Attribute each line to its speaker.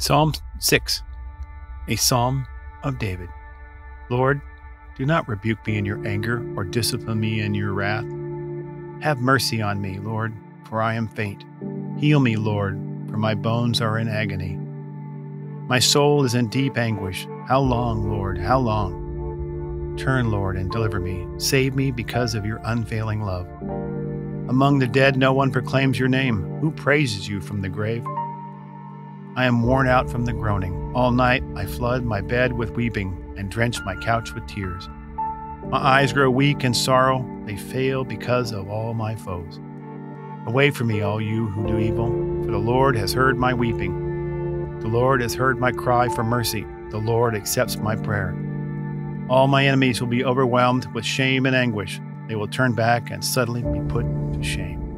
Speaker 1: Psalm 6, a psalm of David. Lord, do not rebuke me in your anger or discipline me in your wrath. Have mercy on me, Lord, for I am faint. Heal me, Lord, for my bones are in agony. My soul is in deep anguish. How long, Lord? How long? Turn, Lord, and deliver me. Save me because of your unfailing love. Among the dead, no one proclaims your name. Who praises you from the grave? I am worn out from the groaning. All night I flood my bed with weeping and drench my couch with tears. My eyes grow weak in sorrow, they fail because of all my foes. Away from me, all you who do evil, for the Lord has heard my weeping. The Lord has heard my cry for mercy. The Lord accepts my prayer. All my enemies will be overwhelmed with shame and anguish. They will turn back and suddenly be put to shame.